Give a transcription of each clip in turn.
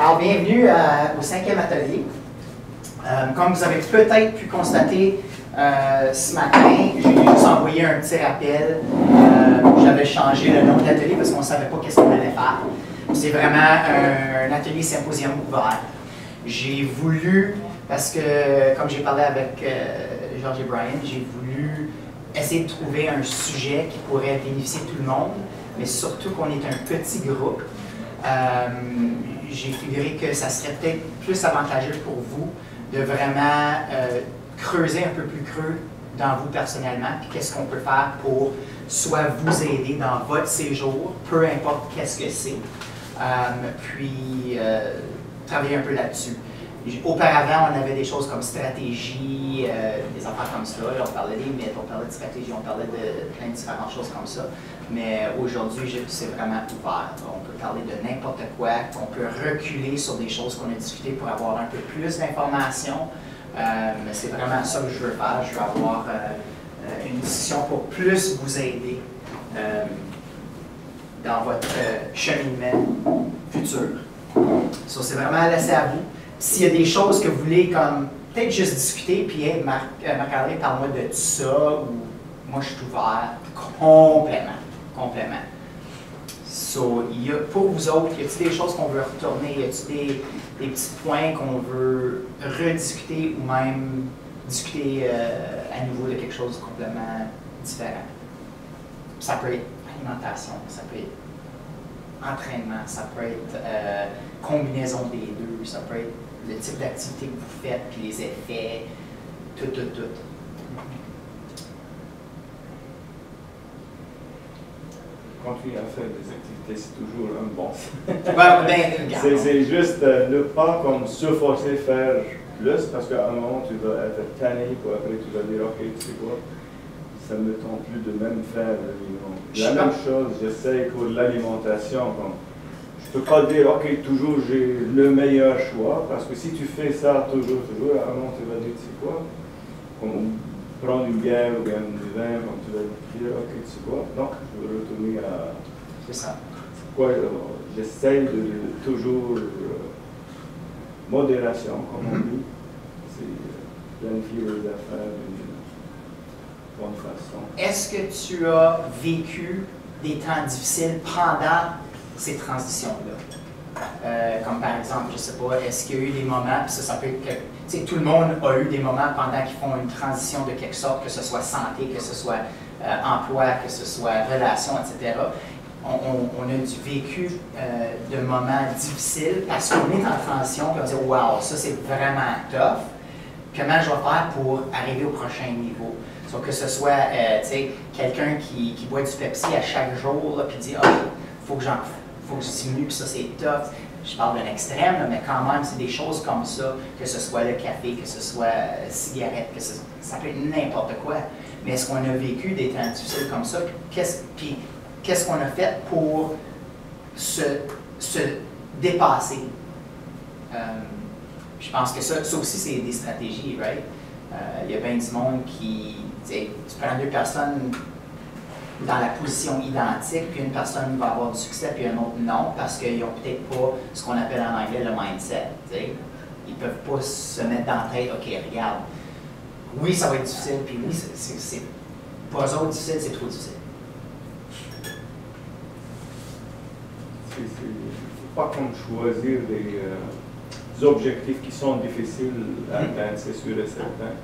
Alors, bienvenue euh, au cinquième atelier. Euh, comme vous avez peut-être pu constater euh, ce matin, j'ai juste envoyé un petit rappel. J'avais changé le nom de l'atelier parce qu'on ne savait pas qu'est-ce qu'on allait faire. C'est vraiment un, atelier symposium ouvert. J'ai voulu, parce que comme j'ai parlé avec Georges et Brian, j'ai voulu essayer de trouver un sujet qui pourrait bénéficier tout le monde, mais surtout qu'on est un petit groupe. Euh, j'ai figuré que ça serait peut-être plus avantageux pour vous de vraiment euh, creuser un peu plus creux dans vous personnellement, puis qu'est-ce qu'on peut faire pour soit vous aider dans votre séjour, peu importe qu'est-ce que c'est, euh, puis travailler un peu là-dessus. Auparavant, on avait des choses comme stratégie, des affaires comme ça. On parlait des mythes, on parlait de stratégie, on parlait de plein de différentes choses comme ça. Mais aujourd'hui, c'est vraiment ouvert. On peut parler de n'importe quoi, on peut reculer sur des choses qu'on a discutées pour avoir un peu plus d'informations. Euh, mais c'est vraiment ça que je veux faire. Je veux avoir euh, euh, une discussion pour plus vous aider euh, dans votre cheminement futur. So, c'est vraiment à laisser à vous. S'il y a des choses que vous voulez comme peut-être juste discuter, puis hey, Marc, Marc-André, parle-moi de ça, ou moi je suis ouvert complètement, a, pour vous autres, y a-t-il des choses qu'on veut retourner, y a-t-il des, des petits points qu'on veut rediscuter ou même discuter euh, à nouveau de quelque chose de complètement différent? Ça peut être alimentation, ça peut être entraînement, ça peut être euh, combinaison des deux, ça peut être le type d'activité que vous faites, puis les effets, tout, tout, tout. Continuer à faire des activités, c'est toujours un bon. Ben, C'est juste euh, ne pas comme se forcer à faire plus parce qu'à un moment tu vas être tanné pour après tu vas dire ok tu sais quoi? Ça me tente plus de même faire La même chose j'essaie pour l'alimentation je peux pas dire ok toujours j'ai le meilleur choix parce que si tu fais ça toujours toujours à un moment tu vas dire tu sais quoi? Comme prendre une bière ou bien du vin comme tu vas dire ok tu sais quoi donc je vais retourner à c'est ça. quoi, euh, j'essaie de, toujours euh, modération, comme on Mhm. dit. C'est euh, planifier les affaires d'une bonne façon. Est-ce que tu as vécu des temps difficiles pendant ces transitions-là? Euh, comme par exemple, je sais pas, est-ce qu'il y a eu des moments, puis ça, ça peut être que, tu sais, tout le monde a eu des moments pendant qu'ils font une transition de quelque sorte, que ce soit santé, que ce soit emploi, que ce soit relation, etc. On, a du vécu euh, de moments difficiles parce qu'on est en transition, puis on dit, wow, ça c'est vraiment tough. Comment je vais faire pour arriver au prochain niveau? So, que ce soit euh, quelqu'un qui, qui boit du Pepsi à chaque jour, là, puis dit Ah, faut que j'en faut que je diminue, puis ça c'est tough. Je parle d'un extrême, mais quand même, c'est des choses comme ça, que ce soit le café, que ce soit euh, cigarette, que ce- ça peut être n'importe quoi. Mais est-ce qu'on a vécu des temps difficiles comme ça? Puis qu'est-ce qu'on a fait pour se, se dépasser? Euh, je pense que ça, ça aussi, c'est des stratégies, right? Euh, Il y a bien du monde qui, tu prends deux personnes dans la position identique, puis une personne va avoir du succès, puis une autre non, parce qu'ils n'ont peut-être pas ce qu'on appelle en anglais le mindset. Ils ne peuvent pas se mettre dans la tête, OK, regarde, oui, ça va être difficile, puis oui, c'est- pas difficile, c'est trop difficile. Il ne faut pas comme choisir des, euh, des objectifs qui sont difficiles à atteindre, c'est sûr et certain.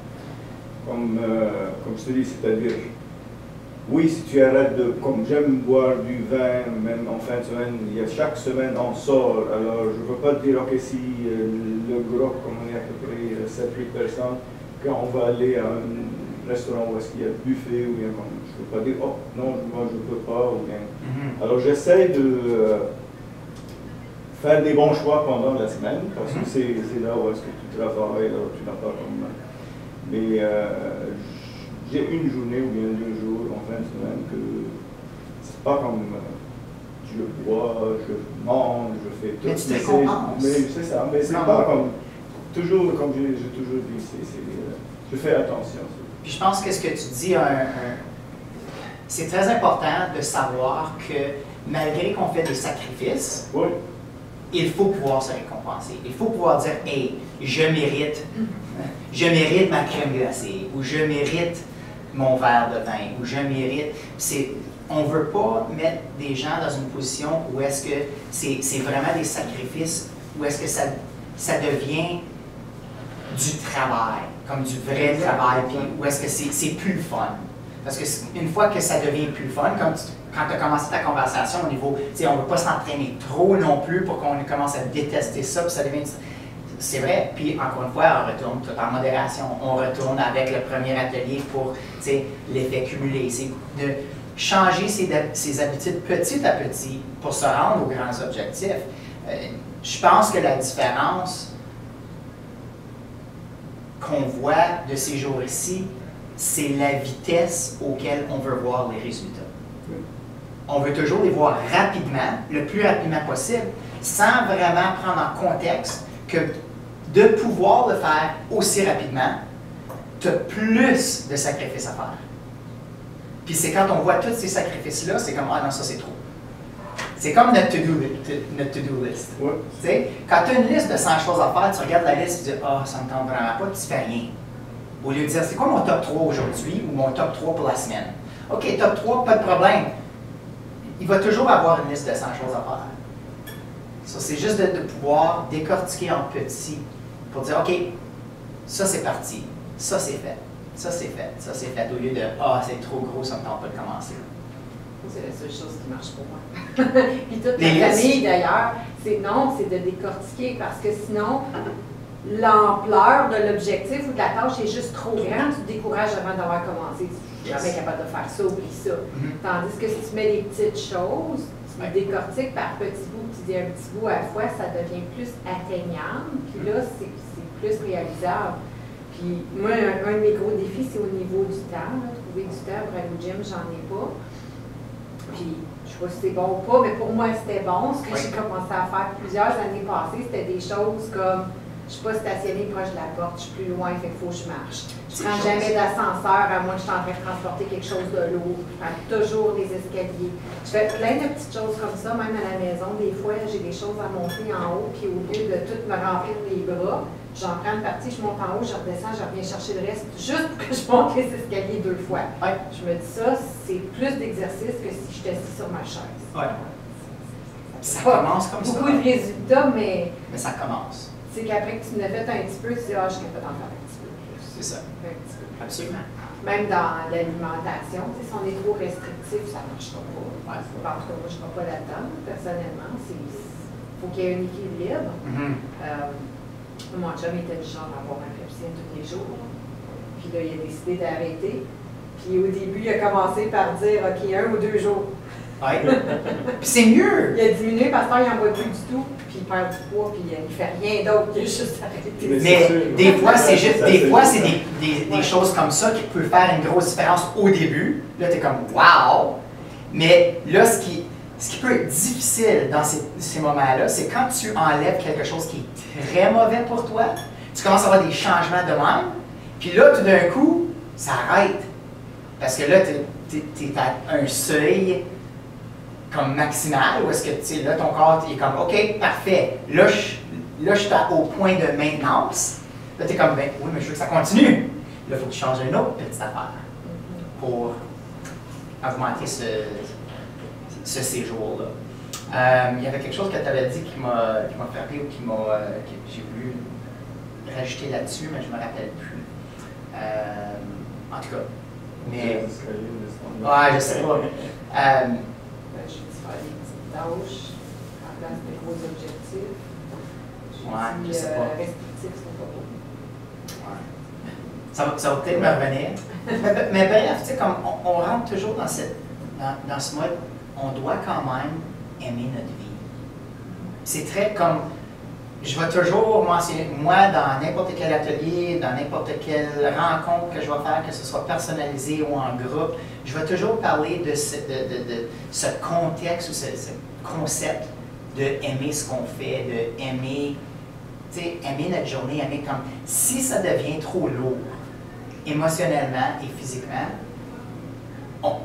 Comme, euh, comme je te dis, c'est-à-dire, oui, si tu arrêtes de, comme j'aime boire du vin, même en fin de semaine, il y a chaque semaine on sort, alors je ne veux pas te dire, ok, si euh, le groupe, comme on est à peu près 7-8 personnes, quand on va aller à un restaurant où est-ce qu'il y a buffet, ou bien, je ne veux pas dire, oh non, moi je ne peux pas, ou bien, alors j'essaie de euh, faire des bons choix pendant la semaine parce que Mhm. c'est là où est-ce que tu travailles, alors tu n'as pas comme. Mais euh, j'ai une journée ou bien deux jours en fin de semaine que c'est pas comme euh, je bois, je mange, je fais tout. Mais tu te c'est- récompenses. Mais c'est ça, mais c'est pas comme toujours comme j'ai toujours dit, c'est c'est, euh, je fais attention. Puis je pense que ce que tu dis, c'est très important de savoir que malgré qu'on fait des sacrifices, Oui, il faut pouvoir se récompenser. Il faut pouvoir dire, hey, je mérite, je mérite ma crème glacée, ou je mérite mon verre de vin, ou je mérite. C'est, on ne veut pas mettre des gens dans une position où est-ce que c'est, vraiment des sacrifices, où est-ce que ça, ça devient du travail, comme du vrai travail, puis où est-ce que c'est, plus fun. Parce que une fois que ça devient plus fun, quand tu as commencé ta conversation au niveau, tu sais, on ne veut pas s'entraîner trop non plus pour qu'on commence à détester ça, puis ça devient. C'est vrai, puis encore une fois, on retourne tout en modération. On retourne avec le premier atelier pour l'effet cumulé. C'est de changer ses, ses, habitudes petit à petit pour se rendre aux grands objectifs. Euh, je pense que la différence qu'on voit de ces jours-ci, c'est la vitesse auquel on veut voir les résultats. On veut toujours les voir rapidement, le plus rapidement possible, sans vraiment prendre en contexte que de pouvoir le faire aussi rapidement, tu as plus de sacrifices à faire. Puis c'est quand on voit tous ces sacrifices-là, c'est comme, ah non, ça c'est trop. C'est comme notre to-do list. Quand tu as une liste de 100 choses à faire, tu regardes la liste et tu dis, ah, oh, ça ne me tente vraiment pas, tu fais rien. Au lieu de dire, c'est quoi mon top 3 aujourd'hui ou mon top 3 pour la semaine? OK, top 3, pas de problème. Il va toujours avoir une liste de 100 choses à faire. Ça, c'est juste de, pouvoir décortiquer en petit pour dire, OK, ça c'est parti, ça c'est fait, ça c'est fait, ça c'est fait, au lieu de, ah, c'est trop gros, ça ne me tente pas de commencer. C'est la seule chose qui marche pour moi. Puis toute la famille, d'ailleurs, c'est non, c'est de décortiquer parce que sinon, l'ampleur de l'objectif ou de la tâche est juste trop grande, tu te décourages avant d'avoir commencé. Tu n'es jamais capable de faire ça, oublie ça. Mm-hmm. Tandis que si tu mets des petites choses, tu décortiques par petits bouts, tu dis un petit bout à la fois, ça devient plus atteignable, puis là, c'est plus réalisable. Puis moi, un, de mes gros défis, c'est au niveau du temps. Trouver du temps pour aller au gym, j'en ai pas. Puis, je sais pas si c'est bon ou pas, mais pour moi, c'était bon. Ce que j'ai commencé à faire plusieurs années passées, c'était des choses comme je ne suis pas stationnée proche de la porte, je suis plus loin, il faut que je marche. Je ne prends jamais d'ascenseur, à moins que je suis en train de transporter quelque chose de lourd. Je prends toujours des escaliers. Je fais plein de petites choses comme ça, même à la maison. Des fois, j'ai des choses à monter en haut, puis au lieu de tout me remplir les bras, j'en prends une partie, je monte en haut, je redescends, je reviens chercher le reste, juste pour que je monte les escaliers deux fois. Je me dis ça, c'est plus d'exercice que si je assis sur ma chaise. Ouais. Ça commence comme ça. Beaucoup de résultats, mais. Mais ça commence c'est qu'après que tu l'as fait un petit peu, tu dis, ah, je suis capable d'en faire un petit peu plus. C'est ça. Un petit peu. Absolument. Même dans l'alimentation, si on est trop restrictif, ça ne marchera pas. Ouais. En tout cas, moi, je ne serai pas là-dedans, personnellement. Il faut qu'il y ait un équilibre. Mm-hmm. euh, mon chum était du genre à avoir un Pepsi tous les jours. Puis là, il a décidé d'arrêter. Puis au début, il a commencé par dire, OK, un ou deux jours. Ouais. c'est mieux. Il a diminué parce qu'il n'en boit plus du tout, puis il perd du poids, puis il ne fait rien d'autre, il a juste arrêté. Mais, des fois, c'est juste, des fois, c'est des, des, des choses comme ça qui peuvent faire une grosse différence au début. Là, tu es comme wow! Mais là, ce qui, ce qui peut être difficile dans ces, moments-là, c'est quand tu enlèves quelque chose qui est très mauvais pour toi, tu commences à avoir des changements de même, puis là, tout d'un coup, ça arrête. Parce que là, tu es, à un seuil comme maximal ou est-ce que là, ton corps est comme OK, parfait, là, je, là, je suis au point de maintenance. Là, tu es comme ben, oui, mais je veux que ça continue. Là, il faut que tu changes une autre petite affaire pour augmenter ce, ce séjour-là. Euh, il y avait quelque chose que tu avais dit qui m'a frappé ou qui m'a euh, que j'ai voulu rajouter là-dessus, mais je ne me rappelle plus. Euh, en tout cas. Mais. Ouais, je sais pas. tâches, en place de gros objectifs. Ouais, je sais pas. Euh. Ouais. Ça va, ça va peut-être me revenir. mais, mais, bref, tu sais, comme on, on, rentre toujours dans, cette, dans, dans ce mode, on doit quand même aimer notre vie. C'est très comme, je vais toujours mentionner, moi, dans n'importe quel atelier, dans n'importe quelle rencontre que je vais faire, que ce soit personnalisé ou en groupe, je vais toujours parler de ce, de, de, ce contexte ou ce, concept de aimer ce qu'on fait, de aimer, aimer notre journée, aimer comme si ça devient trop lourd, émotionnellement et physiquement, on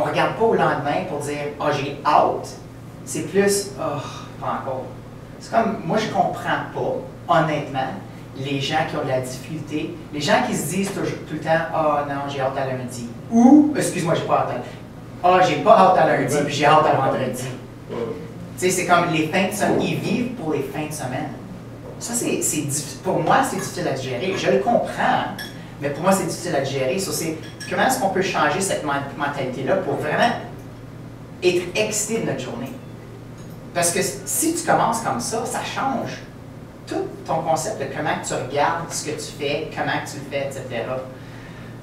ne regarde pas au lendemain pour dire Ah, oh, j'ai hâte. C'est plus oh, pas encore C'est comme, moi, je comprends pas, honnêtement, les gens qui ont de la difficulté, les gens qui se disent tout le temps, ah non, j'ai hâte à lundi. Ou, excuse-moi, j'ai pas hâte à Ah, j'ai pas hâte à lundi, puis j'ai hâte à vendredi. C'est comme les fins de semaine, ils vivent pour les fins de semaine. Ça, c'est, pour moi, c'est difficile à gérer. Je le comprends, mais pour moi, c'est difficile à gérer. Ça, c'est comment est-ce qu'on peut changer cette mentalité-là pour vraiment être excité de notre journée? Parce que si tu commences comme ça, ça change tout ton concept de comment tu regardes ce que tu fais, comment tu le fais, etc.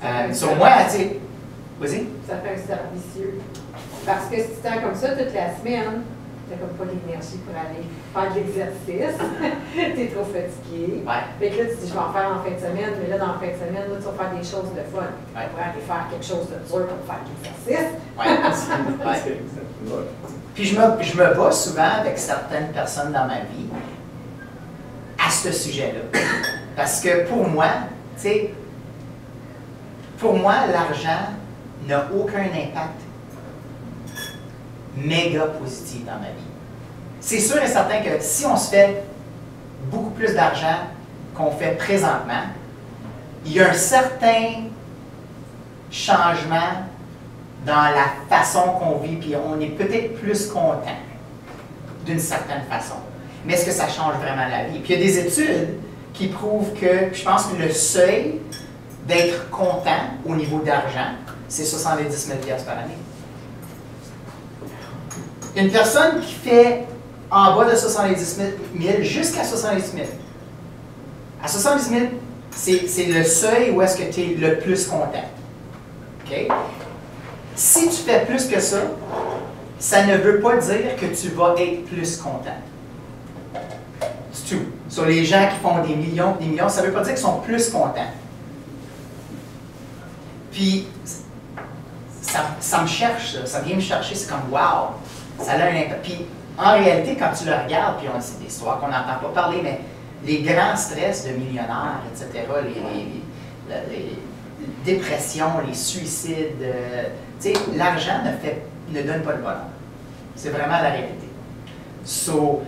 Euh, sur moi, tu sais, vas-y. Ça fait un cercle. Parce que si tu es comme ça toute la semaine, comme pas l'énergie pour aller faire de l'exercice. tu es trop fatigué. Ouais. Fait que là, tu dis, je vais en faire en fin de semaine, mais là, dans la fin de semaine, là, tu vas faire des choses de fun. Ouais. Tu aller faire quelque chose de dur pour faire de l'exercice. Ouais. Puis je me, je me bats souvent avec certaines personnes dans ma vie à ce sujet-là. Parce que pour moi, tu sais, pour moi, l'argent n'a aucun impact méga positif dans ma vie. C'est sûr et certain que si on se fait beaucoup plus d'argent qu'on fait présentement, il y a un certain changement dans la façon qu'on vit, puis on est peut-être plus content d'une certaine façon. Mais est-ce que ça change vraiment la vie? Puis il y a des études qui prouvent que, je pense que le seuil d'être content au niveau d'argent, c'est 70 000 par année. Une personne qui fait en bas de 70 000 jusqu'à 70 000, à 70 000, c'est le seuil où est-ce que tu es le plus content. OK? Si tu fais plus que ça, ça ne veut pas dire que tu vas être plus content. C'est tout. Sur les gens qui font des millions des millions, ça ne veut pas dire qu'ils sont plus contents. Puis, ça, me cherche, ça, vient me chercher, c'est comme wow, ça a un impact. Puis, en réalité, quand tu le regardes, puis on c'est des histoires qu'on n'entend pas parler, mais les grands stress de millionnaires, etc., les, dépressions, les suicides, euh, tu sais, l'argent ne, fait, ne donne pas le bonheur. C'est vraiment la réalité. So,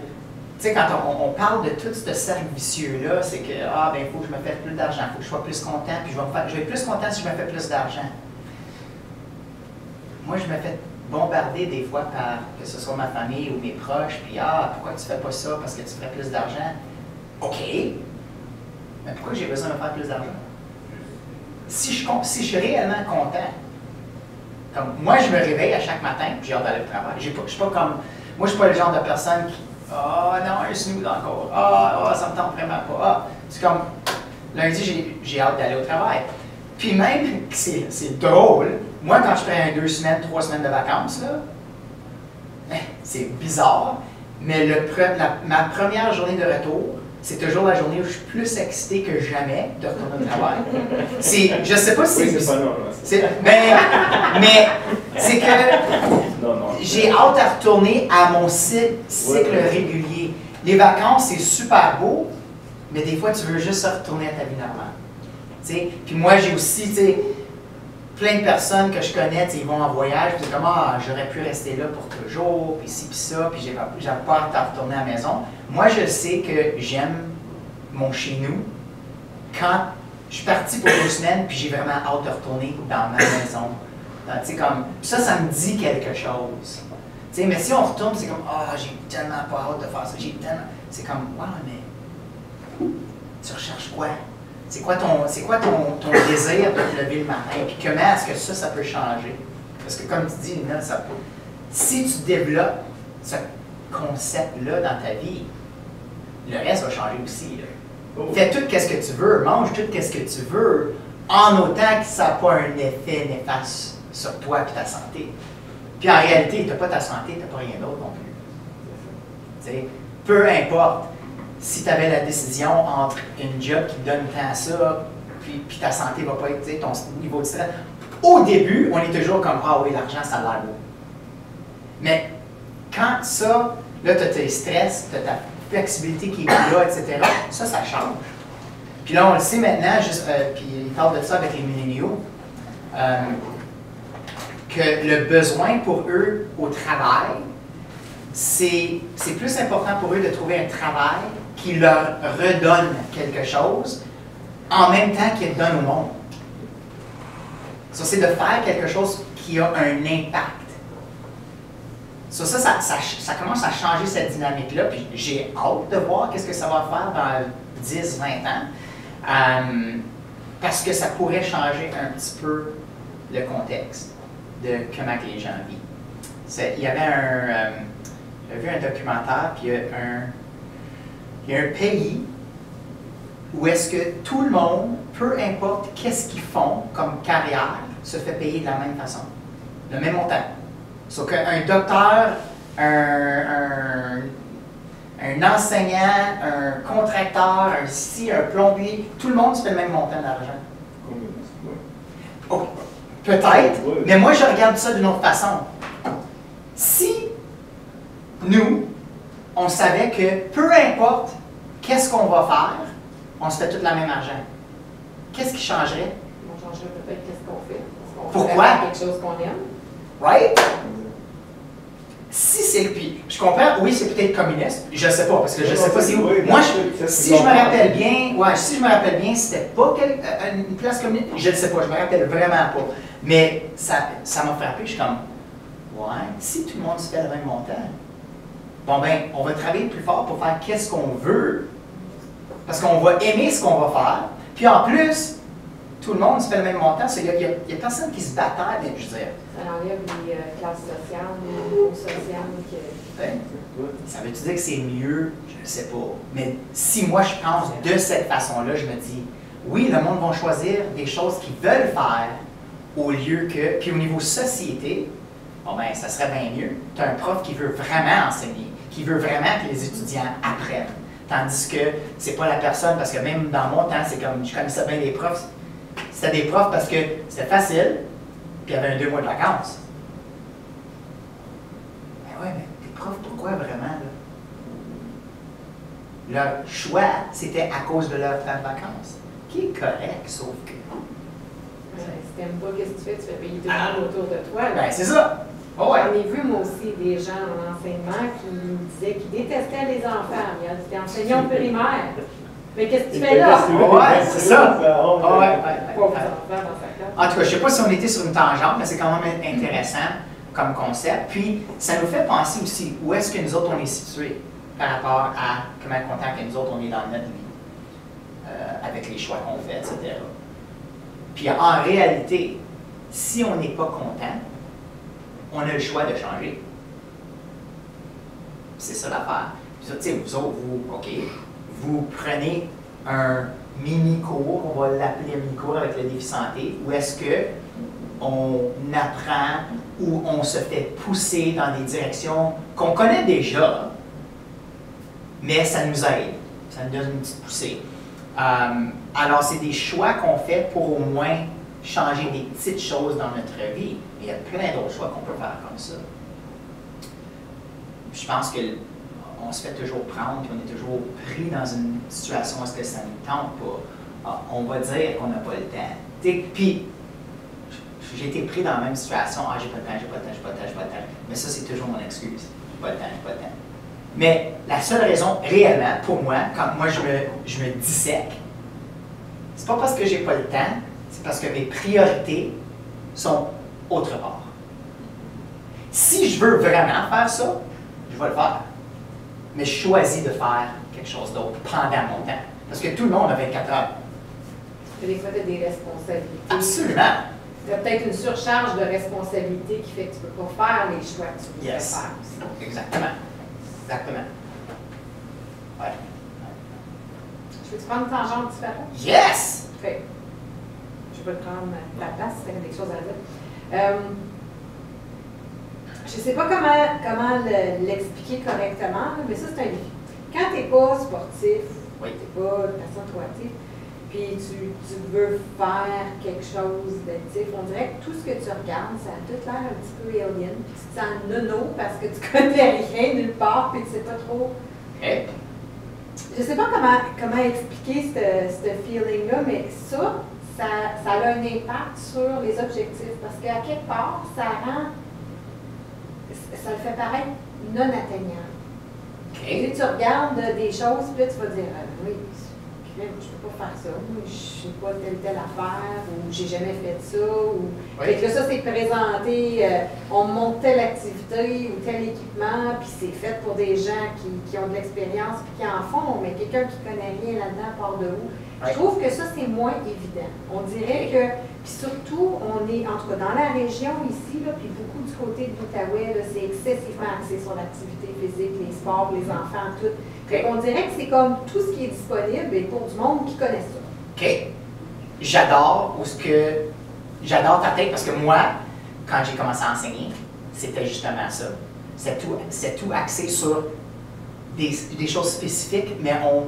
tu sais, quand on, parle de tout ce cercle vicieux-là, c'est que, ah, ben, il faut que je me fasse plus d'argent, il faut que je sois plus content, puis je vais, faire, je vais être plus content si je me fais plus d'argent. Moi, je me fais bombarder des fois par, que ce soit ma famille ou mes proches, puis, ah, pourquoi tu fais pas ça? Parce que tu ferais plus d'argent? OK, mais pourquoi j'ai besoin de faire plus d'argent? Si je, si je suis réellement content, comme moi, je me réveille à chaque matin, j'ai hâte d'aller au travail. Je ne suis pas comme. Moi, je suis pas le genre de personne qui. Ah oh, non, un snooze encore. Ah, oh, ça me tente vraiment pas. Ah, c'est comme. Lundi, j'ai hâte d'aller au travail. Puis même, c'est drôle. Moi, quand je fais deux semaines, trois semaines de vacances, là, ben, c'est bizarre. Mais le, ma première journée de retour, c'est toujours la journée où je suis plus excité que jamais de retourner au travail. C'est, je sais pas si c'est. mais, mais c'est que j'ai hâte à retourner à mon cycle, régulier. Les vacances, c'est super beau, mais des fois, tu veux juste retourner à ta vie normale. Puis moi, j'ai aussi plein de personnes que je connais, ils vont en voyage, puis comme ah, j'aurais pu rester là pour toujours, puis ci, puis ça, puis j'ai pas hâte à retourner à la maison. Moi, je sais que j'aime mon chez-nous quand je suis parti pour deux semaines, puis j'ai vraiment hâte de retourner dans ma maison. comme, ça, ça me dit quelque chose. mais si on retourne, c'est comme, ah, j'ai tellement pas hâte de faire ça. J'ai tellement. C'est comme, wow, mais tu recherches quoi? C'est quoi, ton, c'est quoi ton, ton, désir de te lever le matin? Puis comment est-ce que ça, ça peut changer? Parce que comme tu dis, ça peut. Si tu développes ce concept-là dans ta vie, le reste va changer aussi. Oh. Fais tout ce que tu veux, mange tout ce que tu veux, en autant que ça n'a pas un effet néfaste sur toi et ta santé. Puis en réalité, tu n'as pas ta santé, tu n'as pas rien d'autre non plus. peu importe si tu avais la décision entre une job qui te donne à ça, puis, ta santé va pas être ton niveau de stress. Au début, on est toujours comme Ah oui, l'argent, ça a l'air beau. Mais quand ça, là, tu as tes stress, tu as ta flexibilité qui est là, etc., ça, ça change. Puis là, on le sait maintenant, juste, euh, puis il parle de ça avec les milléniaux, euh, que le besoin pour eux au travail c'est plus important pour eux de trouver un travail qui leur redonne quelque chose en même temps qu'ils donne au monde. Ça, c'est de faire quelque chose qui a un impact. ça, ça, ça, commence à changer cette dynamique-là, puis j'ai hâte de voir qu'est-ce que ça va faire dans 10, 20 ans, euh, parce que ça pourrait changer un petit peu le contexte de comment les gens vivent. Il y avait un... Euh, j'ai vu un documentaire, puis un, il y a un pays où est-ce que tout le monde, peu importe qu'est-ce qu'ils font comme carrière, se fait payer de la même façon, le même montant. Sauf qu'un docteur, un, un, enseignant, un contracteur, un si, un plombier, tout le monde se fait le même montant d'argent. Oh, peut-être, mais moi je regarde ça d'une autre façon. Si nous, on savait que peu importe qu'est-ce qu'on va faire, on se fait tout la même argent. Qu'est-ce qui changerait? On changerait peut-être qu'est-ce qu'on fait. Pourquoi? quelque chose qu'on aime? Right? Si c'est. Puis, je comprends, oui, c'est peut-être communiste. Je ne sais pas, parce que je ne sais pas où. Moi, si je me rappelle bien, ouais, si je me rappelle bien, c'était pas euh, une place communiste. Je ne sais pas, je me rappelle vraiment pas. Mais ça m'a frappé, je suis comme, ouais, si tout le monde se fait le même montant, bon ben, on va travailler plus fort pour faire qu'est-ce qu'on veut, parce qu'on va aimer ce qu'on va faire. Puis en plus, tout le monde se fait le même montant. Il n'y a, a, personne qui se bataille, je veux dire. Ça enlève les euh, classes sociales, les niveaux sociaux. Ben, ça veut-tu dire que c'est mieux? Je ne sais pas. Mais si moi je pense de cette façon-là, je me dis, oui, le monde va choisir des choses qu'ils veulent faire au lieu que. Puis au niveau société, bon ben, ça serait bien mieux. Tu as un prof qui veut vraiment enseigner, qui veut vraiment que les étudiants apprennent. Tandis que c'est pas la personne, parce que même dans mon temps, c'est comme, je connaissais bien des profs, c'était des profs parce que c'était facile, puis il y avait un deux mois de vacances. Mais ouais, mais des profs, pourquoi vraiment, là? Leur choix, c'était à cause de leur temps de vacances. Qui est correct, sauf que. si t'aimes pas qu'est-ce que tu fais, tu fais payer tout le ah. monde autour de toi. Ben, c'est ça. Oh J'en ai vu, moi aussi, des gens en enseignement qui disaient qu'ils détestaient les enfants. Il y a des enseignants primaires. Mais qu'est-ce que tu fais là? Ouais, c'est ça. Ah ouais, En tout cas, je ne sais pas si on était sur une tangente, mais c'est quand même intéressant comme concept. Puis, ça nous fait penser aussi où est-ce que nous autres, on est situés par rapport à comment content que nous autres, on est dans notre vie, euh, avec les choix qu'on fait, etc. Puis, en réalité, si on n'est pas content, on a le choix de changer. C'est ça l'affaire. Puis ça, vous autres, vous, OK, vous prenez un mini-cours, on va l'appeler un mini-cours avec le défi santé, où est-ce que on apprend ou on se fait pousser dans des directions qu'on connaît déjà, mais ça nous aide, ça nous donne une petite poussée. Euh, alors, c'est des choix qu'on fait pour au moins changer des petites choses dans notre vie. Il y a plein d'autres choix qu'on peut faire comme ça. Je pense qu'on se fait toujours prendre, puis on est toujours pris dans une situation où que ça nous tente pas? Ah, on va dire qu'on n'a pas le temps. Puis, j'ai été pris dans la même situation. Ah, j'ai pas le temps, j'ai pas le temps, j'ai pas le temps, j'ai pas le temps. Mais ça, c'est toujours mon excuse. J'ai pas le temps, j'ai pas le temps. Mais la seule raison, réellement, pour moi, quand moi je me, je me dissèque, c'est pas parce que j'ai pas le temps, c'est parce que mes priorités sont autre part. Si je veux vraiment faire ça, je vais le faire. Mais je choisis de faire quelque chose d'autre pendant mon temps. Parce que tout le monde a 24 heures. Des fois, tu as des responsabilités. Absolument. Tu as peut-être une surcharge de responsabilités qui fait que tu ne peux pas faire les choix que tu voudrais yes. faire aussi. Exactement. Exactement. Ouais. Je veux-tu prendre une tangente différente? Yes! Fait. Je vais prendre ta place si tu as quelque chose à dire. Euh, je ne sais pas comment, comment l'expliquer correctement, mais ça, c'est un défi. Quand tu n'es pas sportif, tu n'es pas une personne trop active, puis tu, tu, veux faire quelque chose d'actif, on dirait que tout ce que tu regardes, ça a tout l'air un petit peu alien, puis tu te sens nono parce que tu connais rien nulle part, puis tu ne sais pas trop. Je ne sais pas comment, comment expliquer ce feeling-là, mais ça, ça, a un impact sur les objectifs parce qu'à quelque part, ça rend ça le fait paraître non atteignable. OK. Tu, tu regardes des choses, puis là, tu vas dire, euh, oui, je ne peux pas faire ça, moi, je ne sais pas telle telle affaire, ou j'ai jamais fait ça, ou... Oui. Fait que là, ça, c'est présenté, euh, on monte telle activité ou tel équipement, puis c'est fait pour des gens qui, qui ont de l'expérience, puis qui en font, mais quelqu'un qui connaît rien là-dedans part de où? Je trouve que ça, c'est moins évident. On dirait que, puis surtout, on est, en tout cas, dans la région ici, là, puis beaucoup du côté de l'Outaouais, c'est excessivement axé sur l'activité physique, les sports, les enfants, tout. Fait qu'on dirait que c'est comme tout ce qui est disponible et pour du monde qui connaît ça. OK. J'adore ou ce que j'adore ta tête parce que moi, quand j'ai commencé à enseigner, c'était justement ça. C'est tout, tout axé sur des, des choses spécifiques, mais on,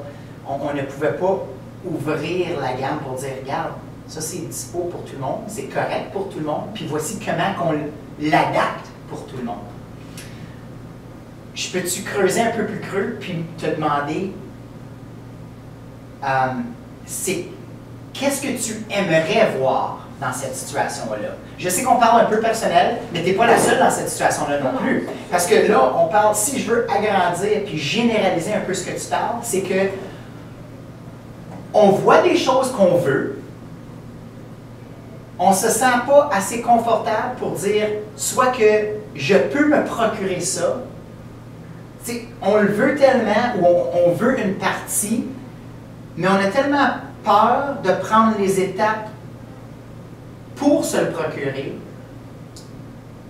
on, on ne pouvait pas ouvrir la gamme pour dire, regarde, ça c'est dispo pour tout le monde, c'est correct pour tout le monde, puis voici comment qu'on l'adapte pour tout le monde. Je peux-tu creuser un peu plus creux, puis te demander, euh, c'est qu'est-ce que tu aimerais voir dans cette situation-là? Je sais qu'on parle un peu personnel, mais tu n'es pas la seule dans cette situation-là non plus. Parce que là, on parle, si je veux agrandir puis généraliser un peu ce que tu parles, c'est que on voit des choses qu'on veut, on ne se sent pas assez confortable pour dire soit que je peux me procurer ça, Tu sais, on le veut tellement ou on, on veut une partie, mais on a tellement peur de prendre les étapes pour se le procurer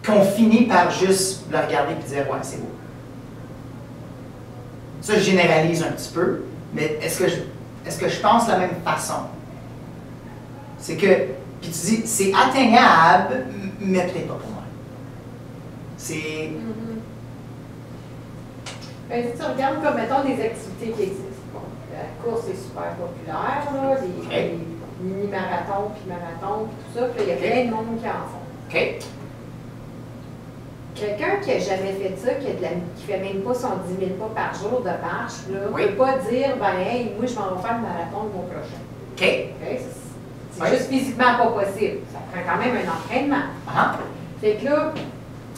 qu'on finit par juste le regarder et dire Ouais, c'est beau. Ça, je généralise un petit peu, mais est-ce que je, est-ce que je pense de la même façon? C'est que, puis tu dis, c'est atteignable, mais peut-être pas pour moi. C'est. Ben, si tu regardes comme, mettons, des activités qui existent, bon, la course est super populaire, là, les, mini-marathons, puis marathons, puis tout ça, puis il y a plein de monde qui en font. OK? Quelqu'un qui n'a jamais fait ça, qui, qui fait même pas son 10 000 pas par jour de marche, ne Oui. peut pas dire, ben, hey, moi, je m'en vais faire le marathon le mois prochain. OK? C'est Oui. juste physiquement pas possible. Ça prend quand même un entraînement. Ah, Fait que là,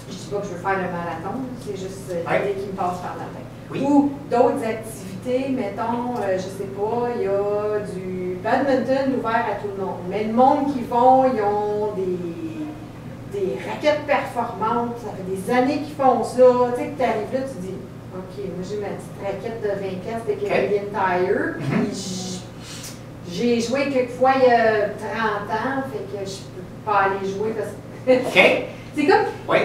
je dis pas que je veux faire le marathon, c'est juste euh, l'idée qui me passe par la tête. Oui. Ou d'autres activités, mettons, euh, je sais pas, il y a du badminton ouvert à tout le monde. Mais le monde qui vont, ils ont des, des raquettes performantes, ça fait des années qu'ils font ça. Tu sais, que tu arrives là, tu dis, OK, moi j'ai ma petite raquette de 20 pièces de Canadian Tire, puis j- j'ai joué quelques fois il y a 30 ans, fait que je peux pas aller jouer parce que... OK? C'est comme, Oui.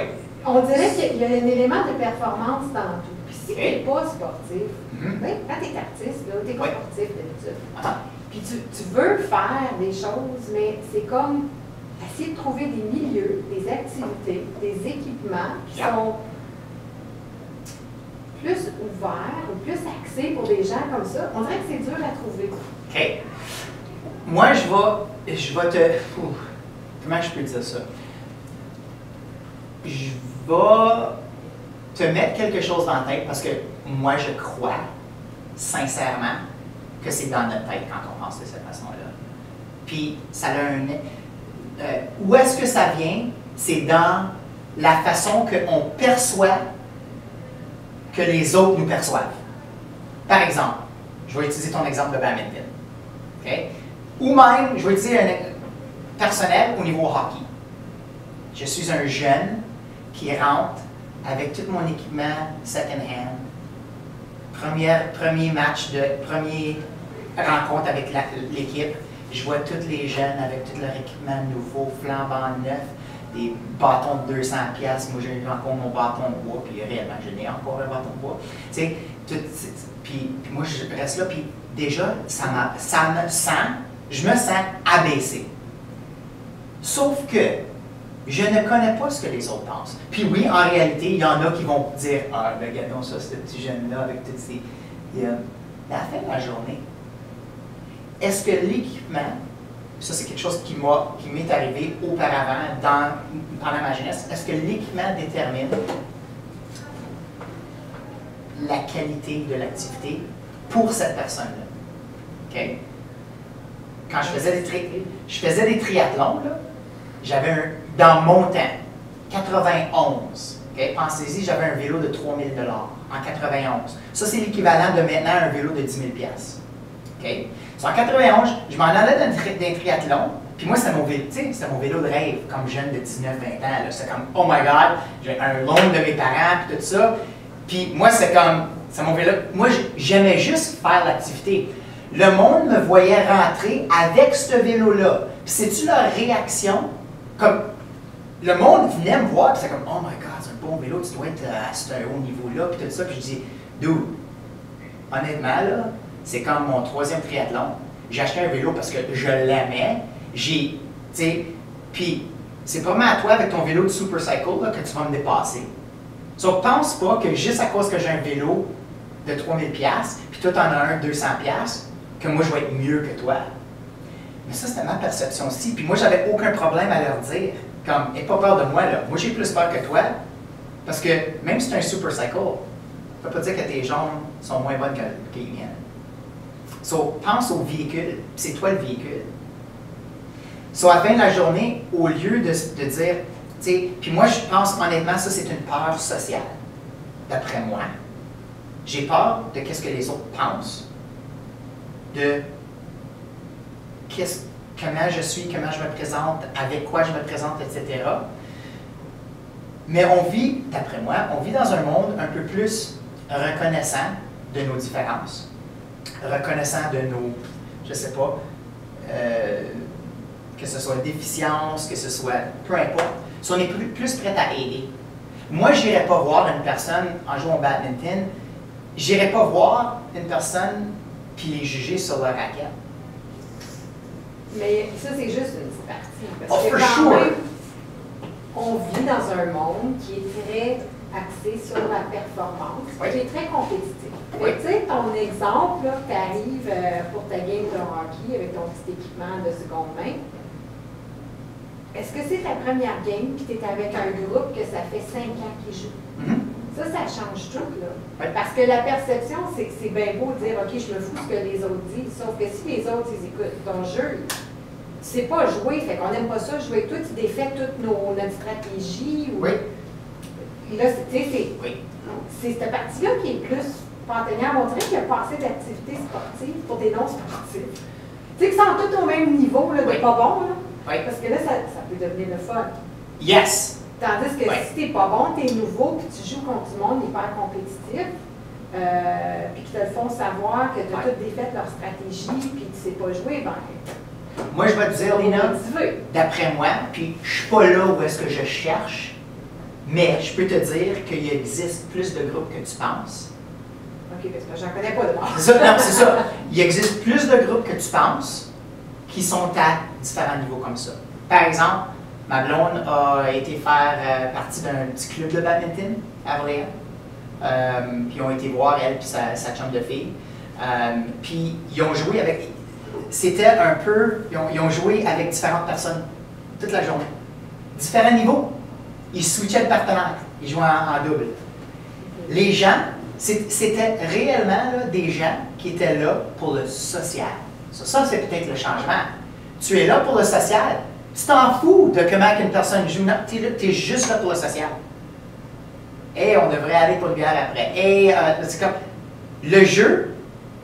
on dirait qu'il y a un élément de performance dans tout. Puis si tu n'es pas sportif, Mhm. ben, quand tu es artiste, tu pas Oui. sportif d'habitude. Ah, Puis tu, tu veux faire des choses, mais c'est comme essayer de trouver des milieux, des activités, des équipements qui sont plus ouverts ou plus axés pour des gens comme ça. On dirait que c'est dur à trouver. OK. Moi, je vais, je vais te. Ouh, comment je peux dire ça? Je vais te mettre quelque chose dans la tête parce que moi, je crois sincèrement que c'est dans notre tête quand on pense de cette façon-là. Puis, ça a un. Euh, où est-ce que ça vient? C'est dans la façon qu'on perçoit que les autres nous perçoivent. Par exemple, je vais utiliser ton exemple de badminton. OK? Ou même, je vais utiliser un personnel au niveau hockey. Je suis un jeune qui rentre avec tout mon équipement second-hand. Première, premier match de première rencontre avec l'équipe. Je vois tous les jeunes avec tout leur équipement nouveau, flambant neuf, des bâtons de 200 pièces. Moi, j'ai encore mon bâton de bois, puis réellement, je n'ai encore un bâton de bois. Tu sais, puis, puis moi, je reste là, puis déjà, ça, ça me sent, je me sens abaissé. Sauf que je ne connais pas ce que les autres pensent. Puis oui, en réalité, il y en a qui vont dire Ah, ben, regardons ça, ce petit jeune-là, avec toutes ces. Euh, à la la journée, est-ce que l'équipement, ça c'est quelque chose qui m'est arrivé auparavant dans, pendant ma jeunesse, est-ce que l'équipement détermine la qualité de l'activité pour cette personne-là? Quand je faisais des, tri- je faisais des triathlons, j'avais un, dans mon temps, 91, Pensez-y, j'avais un vélo de 3000 en 91. Ça, c'est l'équivalent de maintenant un vélo de 10 000 OK? En 91, je m'en allais d'un triathlon, puis moi, c'était mon, vélo, mon vélo de rêve comme jeune de 19-20 ans. C'est comme, oh my God, j'ai un long de mes parents, puis tout ça. Puis moi, c'est comme, c'est mon vélo. Moi, j'aimais juste faire l'activité. Le monde me voyait rentrer avec ce vélo-là. Puis c'est-tu leur réaction? Comme, le monde venait me voir, puis c'est comme, oh my God, c'est un bon vélo, tu dois être à ce haut niveau-là, puis tout ça. Puis je dis, dude, honnêtement, là, c'est comme mon troisième triathlon. J'ai acheté un vélo parce que je l'aimais. J'ai, tu sais, puis c'est mal à toi avec ton vélo de Super Cycle que tu vas me dépasser. Donc, pense pas que juste à cause que j'ai un vélo de 3000$, puis toi, tu en as un de 200$, que moi, je vais être mieux que toi. Mais ça, c'était ma perception aussi. Puis moi, j'avais aucun problème à leur dire. Comme, n'aie pas peur de moi, là. Moi, j'ai plus peur que toi. Parce que même si tu un super cycle, ça ne veut pas dire que tes jambes sont moins bonnes que les miennes. So, pense au véhicule, c'est toi le véhicule. So, à la fin de la journée, au lieu de, dire, tu sais, puis moi, je pense honnêtement, ça, c'est une peur sociale, d'après moi. J'ai peur de qu'est-ce que les autres pensent, de comment je suis, comment je me présente, avec quoi je me présente, etc. Mais on vit, d'après moi, on vit dans un monde un peu plus reconnaissant de nos différences reconnaissant de nos, je sais pas, euh, que ce soit déficience, que ce soit, peu importe, si on est plus, plus prêt à aider. Moi, je n'irai pas voir une personne en jouant au badminton, je n'irai pas voir une personne puis les juger sur leur raquette. Mais ça, c'est juste une partie. Parce oh, que quand même, on vit dans un monde qui est très axé sur la performance, qui est très compétitif. Tu sais, ton exemple, tu arrives euh, pour ta game de hockey avec ton petit équipement de seconde main. Est-ce que c'est ta première game puis tu es avec un groupe que ça fait cinq ans qu'ils jouent? Mm-hmm. Ça, ça change tout, là. Parce que la perception, c'est que c'est bien beau de dire, OK, je me fous ce que les autres disent. Sauf que si les autres, ils écoutent ton jeu, tu sais pas jouer, fait qu'on n'aime pas ça jouer. Toi, tu défais toute nos, notre stratégie. Ou... Oui. Là, tu sais, c'est c'est cette partie-là qui est plus A montré qu'il y a pas assez d'activités sportives pour des non-sportifs. Tu sais, qu'ils sont tous au même niveau, là, de pas bon, là. Oui. Parce que là, ça, ça, peut devenir le fun. Yes! Tandis que si t'es pas bon, t'es nouveau, puis tu joues contre du monde hyper compétitif, euh, puis qu'ils te le font savoir que tu as toutes défait leur stratégie, puis que tu sais pas jouer, ben. Moi, je vais te dire, Lina, d'après moi, puis je suis pas là où est-ce que je cherche, mais je peux te dire qu'il existe plus de groupes que tu penses. Parce connais pas de C'est ça, c'est ça. Il existe plus de groupes que tu penses qui sont à différents niveaux comme ça. Par exemple, ma blonde a été faire euh, partie d'un petit club de badminton à Orléans. Euh, puis ont été voir elle puis sa, sa chum de fille. Euh, puis ils ont joué avec. C'était un peu. Ils ont, ils ont, joué avec différentes personnes toute la journée. Différents niveaux ils switchaient de partenaire. Ils jouaient en, double. Les gens, c'était réellement des gens qui étaient là pour le social. Ça, c'est peut-être le changement. Tu es là pour le social. Tu t'en fous de comment une personne joue. Tu es, juste là pour le social. Et on devrait aller pour le bière après. Et euh, c'est comme, le jeu,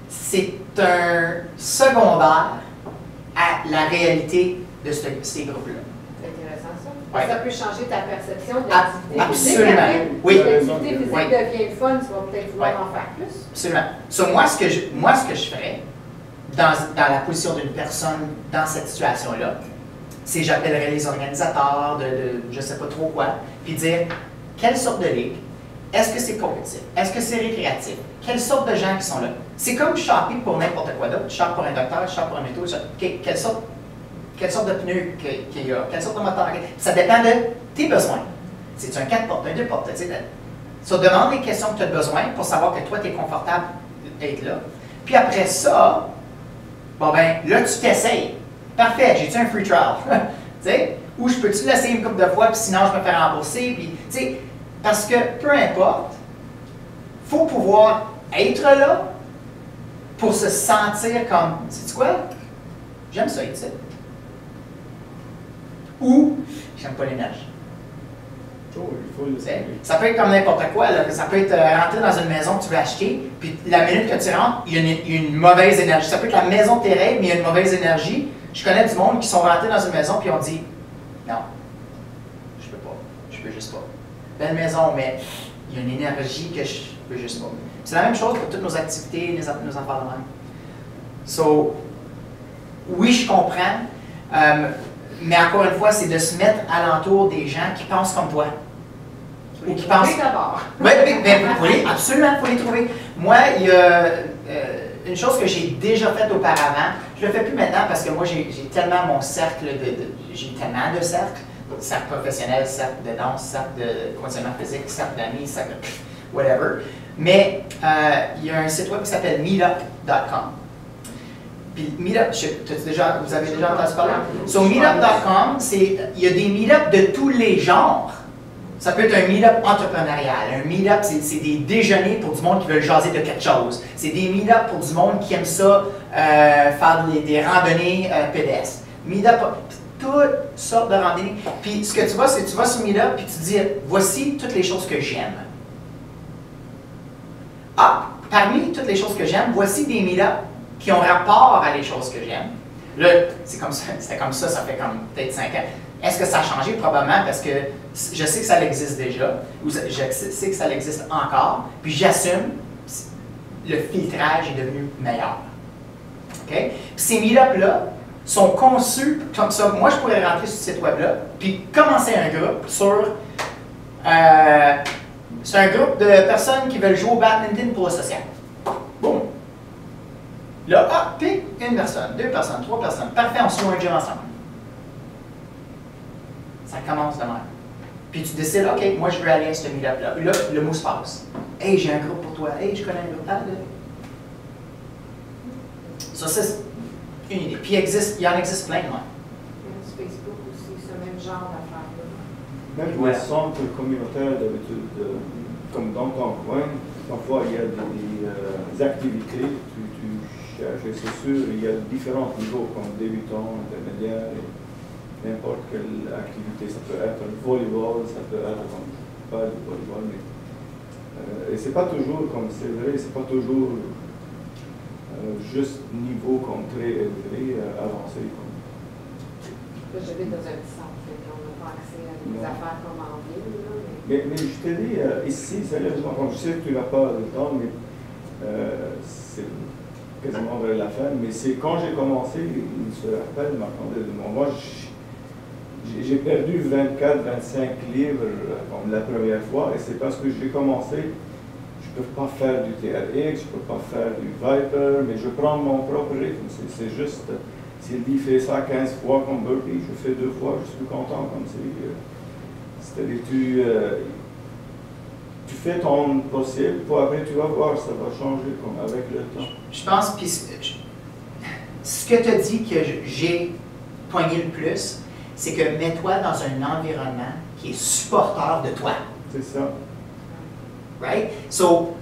c'est un secondaire à la réalité de ces groupes-là. Ça peut changer ta perception de l'activité Absolument. physique. Oui. l'activité physique devient le fun, tu vas peut-être vouloir en faire plus. Absolument. So, moi, ce que je, moi, ce que je ferais dans, dans la position d'une personne dans cette situation-là, c'est j'appellerais les organisateurs de, de je ne sais pas trop quoi, puis dire quelle sorte de ligue, est-ce que c'est compétitif, est-ce que c'est récréatif, quelle sorte de gens qui sont là? C'est comme shopping pour n'importe quoi d'autre. Tu pour un docteur, tu pour un métaux, quelle sorte quelle sorte de pneus qu'il y a, quelle sorte de moteur. Ça dépend de tes besoins. C'est un 4 portes, un 2 portes. Ça demande les questions que tu as besoin pour savoir que toi, tu es confortable d'être là. Puis après ça, bon ben, là, tu t'essayes. Parfait, j'ai-tu un free trial? Ou je peux-tu l'essayer une couple de fois, puis sinon je me fais rembourser. Puis, parce que peu importe, faut pouvoir être là pour se sentir comme, sais-tu quoi? J'aime ça, sais ou j'aime pas les neiges. Ça peut être comme n'importe quoi. Ça peut être euh, rentrer dans une maison que tu veux acheter, puis la minute que tu rentres, il y, a une, mauvaise énergie. Ça peut être la maison de tes rêves, mais il y a une mauvaise énergie. Je connais du monde qui sont rentrés dans une maison, puis ont dit Non, je peux pas. Je peux juste pas. Belle maison, mais il y a une énergie que je peux juste pas. C'est la même chose pour toutes nos activités, nos, nos affaires de même. So, oui, je comprends. Euh, mais encore une fois, c'est de se mettre alentour des gens qui pensent comme toi. Ou qui pensent. d'abord. Oui, oui, absolument, il faut les trouver. Moi, il y a euh, une chose que j'ai déjà faite auparavant. Je ne le fais plus maintenant parce que moi, j'ai tellement mon cercle de. j'ai tellement de cercles. Cercle professionnel, cercle de danse, cercle de conditionnement physique, cercle d'amis, cercle. whatever. Mais euh, il y a un site web qui s'appelle meetup.com. Puis Meetup, déjà, vous avez déjà entendu parler? So Meetup.com, il y a des meetups de tous les genres. Ça peut être un meetup entrepreneurial. Un meetup, c'est des déjeuners pour du monde qui veut jaser de quelque chose. C'est des meetups pour du monde qui aime ça, euh, faire des, randonnées euh, pédestres. Meetup, toutes sortes de randonnées. Puis ce que tu vois, c'est tu vas sur Meetup puis tu dis, voici toutes les choses que j'aime. Ah, parmi toutes les choses que j'aime, voici des meetups qui ont rapport à les choses que j'aime. Là, c'est comme ça, c'était comme ça, ça fait comme peut-être cinq ans. Est-ce que ça a changé? Probablement parce que je sais que ça existe déjà, ou je sais que ça existe encore, puis j'assume, le filtrage est devenu meilleur. Ces meet-ups-là sont conçus comme ça. Moi, je pourrais rentrer sur ce site web-là, puis commencer un groupe sur. Euh, c'est un groupe de personnes qui veulent jouer au badminton pour le social. Là, ah, pique une personne, deux personnes, trois personnes. Parfait, on se joue un ensemble. Ça commence de même. Puis tu décides, OK, moi je veux aller à ce meet-up-là. Là, le mot se passe. Hey, j'ai un groupe pour toi. Hey, je connais un groupe. Ah, Ça, c'est une idée. Puis il, existe, il en existe plein, moi. Sur Facebook aussi, ce même genre d'affaires-là. Même ouais. les centres communautaires d'habitude, comme dans ton coin, parfois il y a des, euh, activités c'est sûr, il y a différents niveaux, comme débutant, intermédiaire, n'importe quelle activité. Ça peut être le volleyball, ça peut être pas le volleyball, mais. Euh, et c'est pas toujours, comme c'est vrai, c'est pas toujours euh, juste niveau comme très élevé, euh, avancé. Comme. J'habite dans un petit centre, on n'a pas accès à des affaires comme en ville. Mais, mais, je te dis, ici, sérieusement, je sais que tu n'as pas le temps, mais c'est quasiment vers la fin, mais c'est quand j'ai commencé, il se rappelle maintenant de moi, j'ai perdu 24, 25 livres comme la première fois, et c'est parce que j'ai commencé, je ne peux pas faire du TRX, je ne peux pas faire du Viper, mais je prends mon propre rythme, c'est juste, s'il dit fais ça 15 fois comme burpee, je fais deux fois, je suis content comme c'est. C'est-à-dire, tu fais ton possible, pour après tu vas voir, ça va changer comme avec le temps. Je pense, puis ce que tu as dit que j'ai poigné le plus, c'est que mets-toi dans un environnement qui est supporteur de toi. C'est ça. Right? So,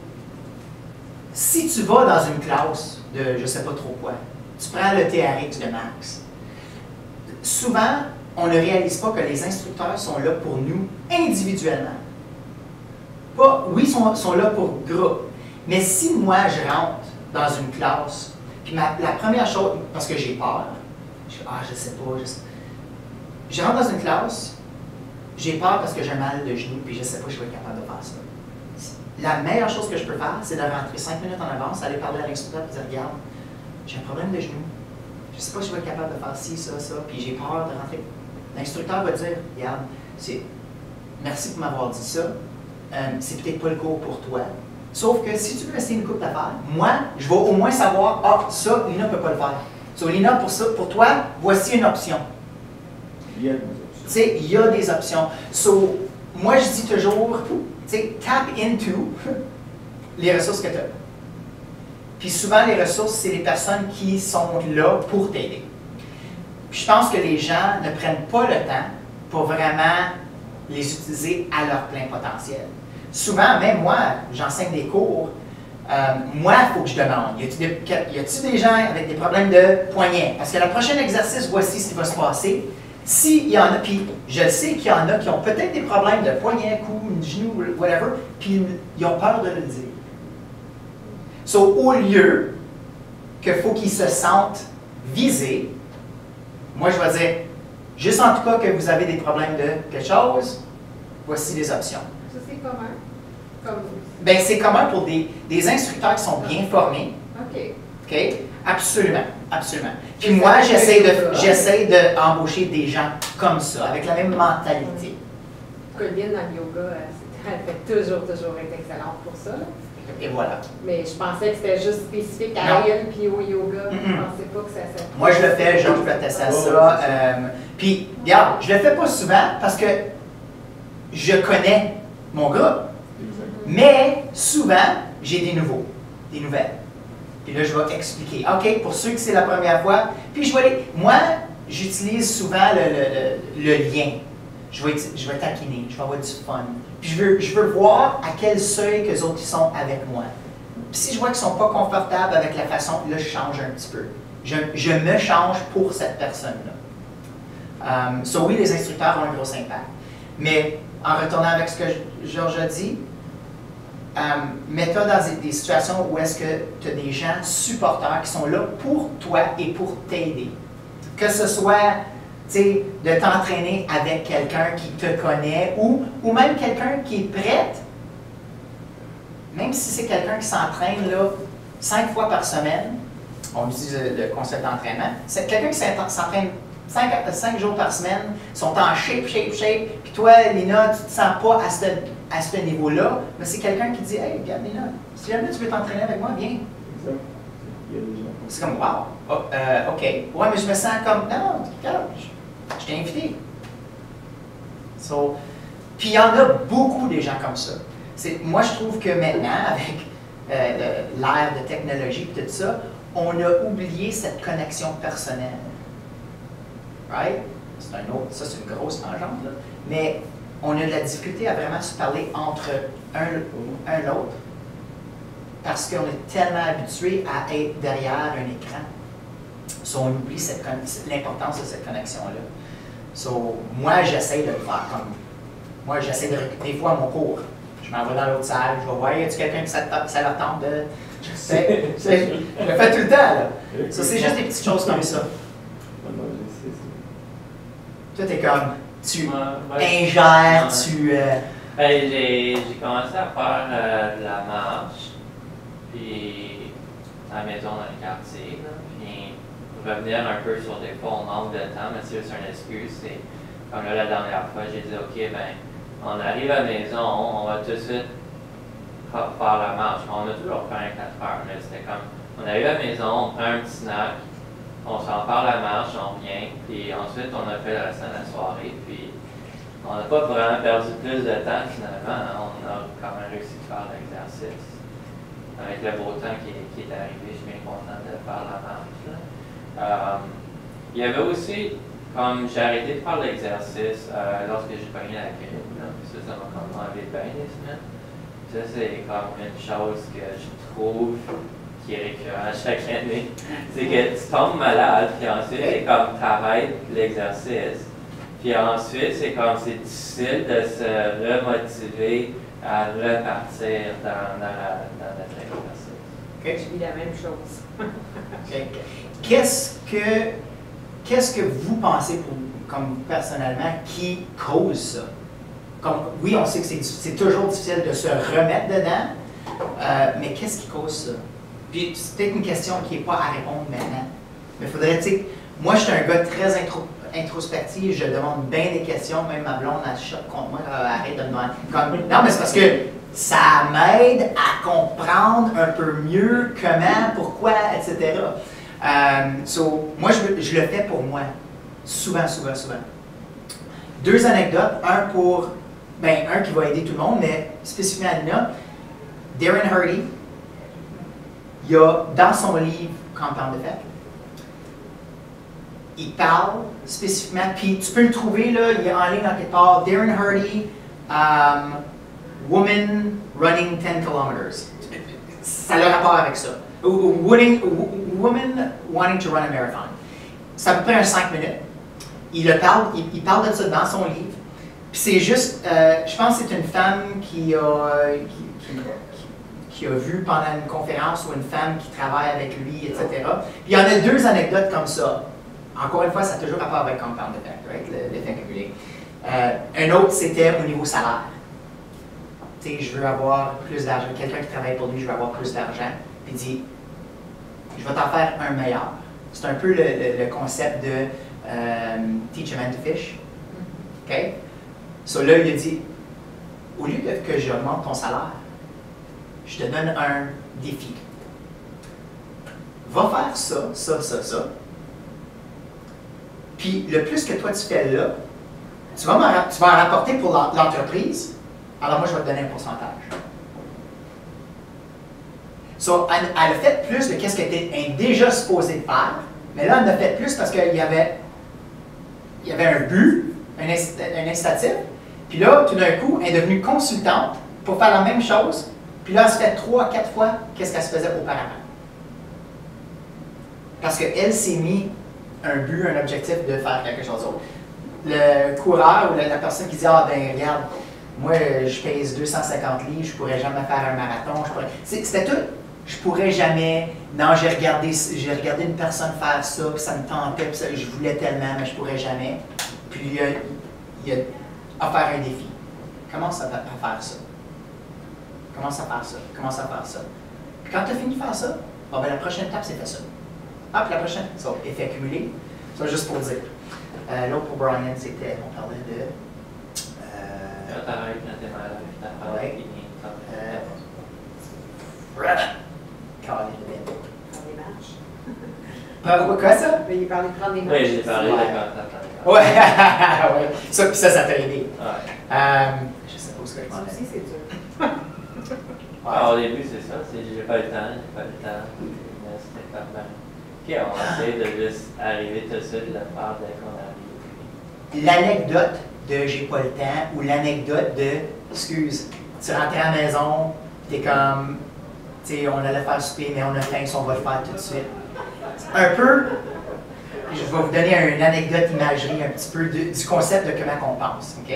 si tu vas dans une classe de je ne sais pas trop quoi, tu prends le TRX de Max, souvent, on ne réalise pas que les instructeurs sont là pour nous individuellement oui, ils sont, sont, là pour groupe. Mais si moi, je rentre dans une classe, puis la première chose, parce que j'ai peur, je ah, je sais pas, je, sais. je rentre dans une classe, j'ai peur parce que j'ai mal de genou, puis je sais pas si je vais être capable de faire ça. La meilleure chose que je peux faire, c'est de rentrer cinq minutes en avance, aller parler à l'instructeur et dire Regarde, j'ai un problème de genou. Je sais pas si je vais être capable de faire ci, ça, ça, puis j'ai peur de rentrer. L'instructeur va dire Regarde, merci pour m'avoir dit ça. Euh, c'est peut-être pas le cours pour toi. Sauf que si tu veux essayer une coupe d'affaires, moi, je vais au moins savoir, ah, ça, Lina ne peut pas le faire. So, Lina, pour, ça, pour toi, voici une option. Il y a des options. Tu sais, il y a des options. So, moi, je dis toujours, tu sais, tap into les ressources que tu as. Puis souvent, les ressources, c'est les personnes qui sont là pour t'aider. Je pense que les gens ne prennent pas le temps pour vraiment les utiliser à leur plein potentiel souvent, même moi, j'enseigne des cours, euh, moi, il faut que je demande, y a-t-il des, gens avec des problèmes de poignet? Parce que le prochain exercice, voici ce qui va se passer. S'il y en a, puis je sais qu'il y en a qui ont peut-être des problèmes de poignet, cou, genou, whatever, puis ils ont peur de le dire. So, au lieu qu'il faut qu'ils se sentent visés, moi je vais dire, juste en tout cas que vous avez des problèmes de quelque chose, voici les options. Ça, c'est commun? Comme... Ben, c'est commun pour des, des instructeurs qui sont bien formés. OK. OK? Absolument, absolument. Puis moi, j'essaie de, j'essaie d'embaucher des gens comme ça, avec la même mentalité. Colline dans le yoga, euh, elle fait toujours, toujours être excellente pour ça. Et voilà. Mais je pensais que c'était juste spécifique Non. à elle puis au yoga. Je Mm-mm. pensais pas que ça s'appelait. Moi, je le fais, peut attester à ça. euh, puis, regarde, je le fais pas souvent parce que je connais mon gars. Mais souvent, j'ai des nouveaux, des nouvelles. Puis là, je vais expliquer. OK, pour ceux que c'est la première fois, puis je vais les- Moi, j'utilise souvent le, le- le- lien. Je vais, je vais taquiner, je vais avoir du fun. Puis je veux, je veux voir à quel seuil que les autres sont avec moi. Puis si je vois qu'ils ne sont pas confortables avec la façon, là, je change un petit peu. Je, je me change pour cette personne-là. Um, oui, les instructeurs ont un gros impact. Mais en retournant avec ce que Georges a dit, mets-toi dans des, situations où est-ce que tu as des gens supporters qui sont là pour toi et pour t'aider. Que ce soit de t'entraîner avec quelqu'un qui te connaît ou, ou même quelqu'un qui est prêt, même si c'est quelqu'un qui s'entraîne là, cinq fois par semaine, on utilise le, concept d'entraînement, c'est quelqu'un qui s'entra- s'entraîne cinq jours par semaine, sont en shape, shape, shape, puis toi, Lina, tu ne te sens pas à ce, à ce niveau-là, mais c'est quelqu'un qui dit Hey, regarde, Lina, si jamais tu veux t'entraîner avec moi, viens. C'est comme Wow, Oh, euh, OK. Ouais, mais je me sens comme Non, regarde, je, je t'ai invité. So, puis il y en a beaucoup des gens comme ça. Moi, je trouve que maintenant, avec euh, l'ère de technologie et tout ça, on a oublié cette connexion personnelle. Right? C'est un autre, ça c'est une grosse tangente, là. Mais on a de la difficulté à vraiment se parler entre un, un l'autre parce qu'on est tellement habitué à être derrière un écran. So, on oublie l'importance de cette connexion-là. So, moi, j'essaie de le faire comme. Moi, j'essaie de. Des fois, mon cours, je m'en vais dans l'autre salle, je vais voir, y a-tu quelqu'un qui ça, te- ça leur tente de. Je sais, je sais, je le fais tout le temps, là. Ça, c'est juste des petites choses comme ça. Toi, t'es comme. Tu ingères, tu. euh, Ben, j'ai commencé à faire euh, de la marche, puis à la maison dans le quartier, là, puis revenir un peu sur des fois, on manque de temps, mais c'est juste une excuse. C'est comme là, la dernière fois, j'ai dit, OK, ben, on arrive à la maison, on va tout de suite fa- faire la marche. On a toujours fait un 4 heures, mais c'était comme, on arrive à la maison, on prend un petit snack, on s'en part la marche, on revient, puis ensuite on a fait le restant de la soirée, puis on n'a pas vraiment perdu plus de temps finalement, hein. on a quand même réussi à faire l'exercice. Avec le beau temps qui, est- qui est arrivé, je suis bien content de faire la marche. Euh, il y avait aussi, comme j'ai arrêté de faire l'exercice euh, lorsque j'ai pogné la grippe, là, ça, ça m'a comme enlevé bien des semaines. Ça, c'est comme une chose que je trouve qui est récurrent chaque année. C'est que tu tombes malade, puis ensuite, c'est comme t'arrêtes l'exercice. Puis ensuite, c'est comme c'est difficile de se remotiver à repartir dans, dans, la, dans notre exercice. OK? Je vis la même chose. OK. Qu'est-ce que, qu'est-ce que vous pensez, pour, comme personnellement, qui cause ça? Comme, oui, on sait que c'est, c'est toujours difficile de se remettre dedans, euh, mais qu'est-ce qui cause ça? Puis c'est peut-être une question qui n'est pas à répondre maintenant. Mais il faudrait, tu sais, moi, je suis un gars très intro- introspectif, je demande bien des questions, même ma blonde, elle choque contre moi, arrête de me demander. Non, mais c'est parce que ça m'aide à comprendre un peu mieux comment, pourquoi, etc. Euh, so, moi, je, le fais pour moi. Souvent, souvent, souvent. Deux anecdotes. Un pour, ben, un qui va aider tout le monde, mais spécifiquement à. Darren Hardy, il y a dans son livre Compound Effect, il parle spécifiquement, puis tu peux le trouver, là, il est en ligne dans quelque part, Darren Hardy, um, Woman Running 10 Kilometers. Ça a le rapport avec ça. Woman Wanting to Run a Marathon. Ça à peu près un 5 minutes. il, le parle, il, parle de ça dans son livre. Puis c'est juste, euh, je pense que c'est une femme qui a, qui, a vu pendant une conférence ou une femme qui travaille avec lui, etc. Puis il y en a deux anecdotes comme ça. Encore une fois, ça a toujours rapport avec compound effect, right? l'effet cumulé. Euh, un autre, c'était au niveau salaire. Tu sais, je veux avoir plus d'argent. Quelqu'un qui travaille pour lui, je veux avoir plus d'argent. Puis il dit, je vais t'en faire un meilleur. C'est un peu le, concept de euh, teach a man to fish. OK? So là, il a dit, au lieu de que j'augmente ton salaire, je te donne un défi. Va faire ça, ça, ça, ça. Puis le plus que toi tu fais là, tu vas, en, rapporter pour l'entreprise, alors moi je vais te donner un pourcentage. So, elle, a fait plus de ce qu'elle était déjà supposée faire, mais là, elle en a fait plus parce qu'il y avait, il y avait un but, un incitatif, puis là, tout d'un coup, elle est devenue consultante pour faire la même chose, puis là, elle se fait trois, quatre fois qu'est-ce qu'elle se faisait auparavant. Parce qu'elle s'est mis un but, un objectif de faire quelque chose d'autre. Le coureur ou la, personne qui dit Ah, ben regarde, moi, je pèse 250 livres, je pourrais jamais faire un marathon. C'était tout. Je pourrais jamais. Non, j'ai regardé, regardé une personne faire ça, puis ça me tentait, puis ça, je voulais tellement, mais je pourrais jamais. Puis il y a, il a faire un défi. Commence à, à faire ça? Commence à faire ça? Commence à faire ça? Puis quand tu as fini de faire ça, bon, ben, la prochaine étape, c'est faire ça. Ah, puis la prochaine, ça, effet cumulé. Ça, juste pour dire. Euh, L'autre pour Brian, c'était, on parlait de. Euh, quand t'arrêtes quand t'es malade, t'arrêtes, euh, Caroline de Prendre des marches. Prendre quoi, ça? Il parlait de prendre des marches. Oui, j'ai parlé de quand Ouais, ouais. Ça, puis ça, ça t'a aidé. Ouais. Euh, je sais pas où ce que je m'en Ça aussi, c'est dur. Ah, au début, c'est ça. C'est j'ai pas le temps, j'ai pas le temps. Mais c'était comme ben, OK, on va essayer de juste arriver tout de suite, le faire dès qu'on arrive. L'anecdote de j'ai pas le temps ou l'anecdote de excuse, tu rentrais à la maison, t'es comme, tu on allait faire souper, mais on a faim, on va le faire tout de suite. Un peu, je vais vous donner une anecdote imagerie un petit peu du concept de comment on pense. OK?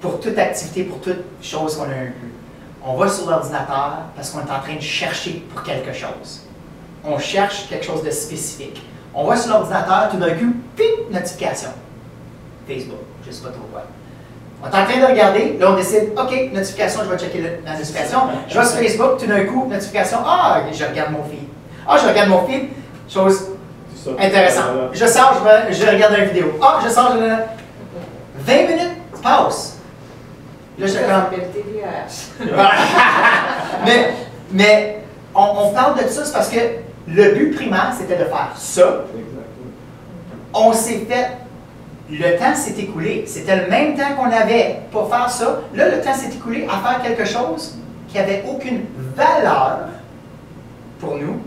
Pour toute activité, pour toute chose qu'on a un but, on va sur l'ordinateur parce qu'on est en train de chercher pour quelque chose. On cherche quelque chose de spécifique. On va sur l'ordinateur, tout d'un coup, pip, notification. Facebook, je ne sais pas trop quoi. On est en train de regarder, là on décide, OK, notification, je vais checker la notification. Je vais sur Facebook, tout d'un coup, notification, ah, je regarde mon feed. Ah, je regarde mon feed, chose intéressante. Je sors, je, regarde une vidéo. Ah, je sors, je... 20 minutes, pause. Là, je comme. mais mais on, on, parle de ça, c'est parce que le but primaire, c'était de faire ça. On s'est fait. Le temps s'est écoulé. C'était le même temps qu'on avait pour faire ça. Là, le temps s'est écoulé à faire quelque chose qui n'avait aucune valeur pour nous.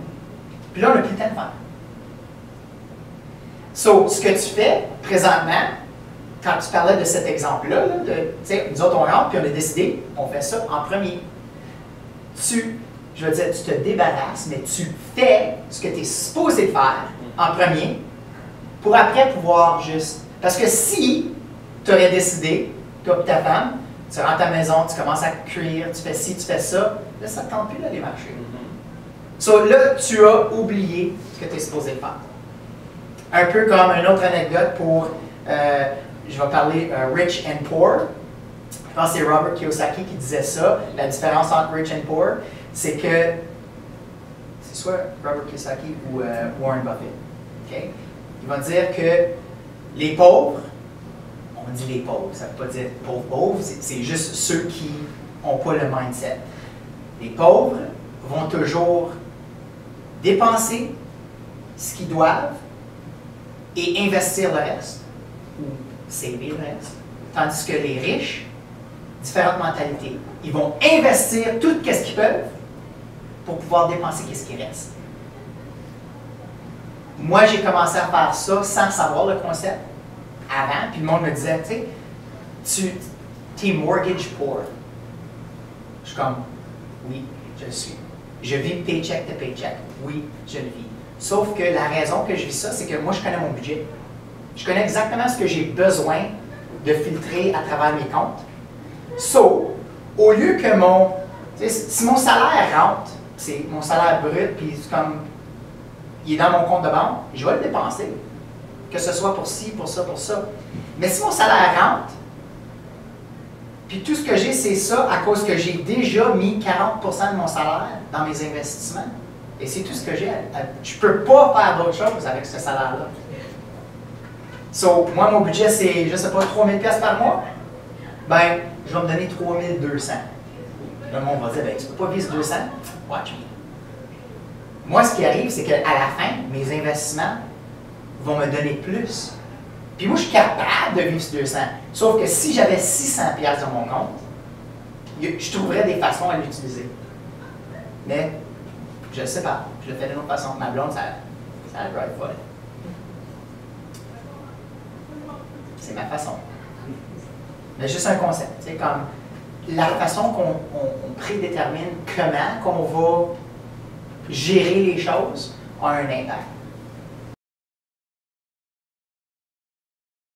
Puis là, on n'a plus le temps de faire. So, ce que tu fais présentement, quand tu parlais de cet exemple-là, de, nous autres, on rentre, puis on a décidé, on fait ça en premier. Tu, je veux dire, tu te débarrasses, mais tu fais ce que tu es supposé faire en premier, pour après pouvoir juste. Parce que si tu aurais décidé, toi et ta femme, tu rentres à ta maison, tu commences à cuire, tu fais ci, tu fais ça, là, ça ne tente plus d'aller marcher. Mm-hmm. So, là, tu as oublié ce que tu es supposé faire. Un peu comme une autre anecdote pour euh, je vais parler euh, Rich and Poor. Je pense que c'est Robert Kiyosaki qui disait ça. La différence entre Rich and Poor, c'est que c'est soit Robert Kiyosaki ou euh, Warren Buffett. Okay? Il va dire que les pauvres, on dit les pauvres, ça ne veut pas dire pauvres pauvres, c'est juste ceux qui n'ont pas le mindset. Les pauvres vont toujours dépenser ce qu'ils doivent et investir le reste, c'est le reste. Tandis que les riches, différentes mentalités, ils vont investir tout ce qu'ils peuvent pour pouvoir dépenser ce qui reste. Moi, j'ai commencé à faire ça sans savoir le concept avant, puis le monde me disait, tu sais, tu es mortgage poor. Je suis comme, oui, je le suis. Je vis paycheck to paycheck. Oui, je le vis. Sauf que la raison que je vis ça, c'est que moi, je connais mon budget. Je connais exactement ce que j'ai besoin de filtrer à travers mes comptes. So, au lieu que mon. Si mon salaire rentre, c'est mon salaire brut, puis comme. Il est dans mon compte de banque, je vais le dépenser. Que ce soit pour ci, pour ça, pour ça. Mais si mon salaire rentre, puis tout ce que j'ai, c'est ça à cause que j'ai déjà mis 40% de mon salaire dans mes investissements. Et c'est tout ce que j'ai. Je ne peux pas faire d'autre chose avec ce salaire-là. So, moi, mon budget, c'est, je sais pas, 3000 pièces par mois? Ben, je vais me donner 3200. Le monde va dire, ben, tu peux pas viser 200. Watch me. Moi, ce qui arrive, c'est qu'à la fin, mes investissements vont me donner plus. Puis moi, je suis capable de vivre sur 200. Sauf que si j'avais 600 pièces dans mon compte, je trouverais des façons à l'utiliser. Mais je ne sais pas. Je le fais d'une autre façon. Ma blonde, ça, ça drive folle. C'est ma façon. Mais juste un concept. C'est comme la façon qu'on prédétermine comment qu'on va gérer les choses a un impact.